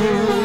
you.